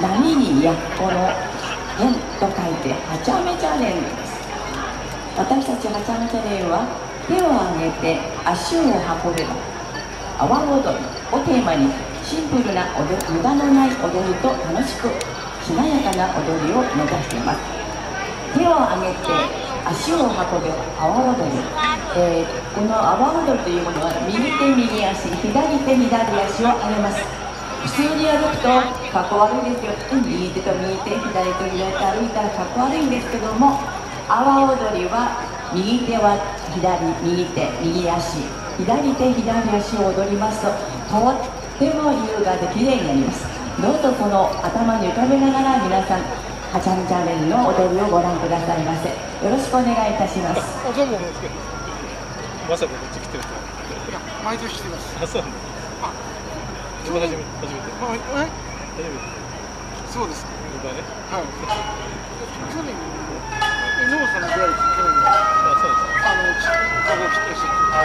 波にやっこの変と書いてはちゃめちゃ連です。私たちはちゃめちゃ連は手を挙げて足を運べば阿波踊りをテーマにシンプルな踊無駄のない踊りと楽しくしなやかな踊りを目指しています。手を挙げて足を運べば阿波踊り、えー、この阿波踊りというものは右手右足左手左足を上げます。普通に歩くとかっこ悪いですよ。右手と右手左手と左手歩いたらかっこ悪いんですけども阿波踊りは右手は左右手右足左手左足を踊りますととっても優雅で綺麗になります。どうぞその頭に浮かべながら皆さんはちゃめちゃ連の踊りをご覧くださいませ。よろしくお願いいたします。まさかこっち来てるといや毎年来てますあそうなんだあ自分初め初めて。初めてそうですねはい。去年野本さんの出会い去年のあそうです。あのちここ来てしあ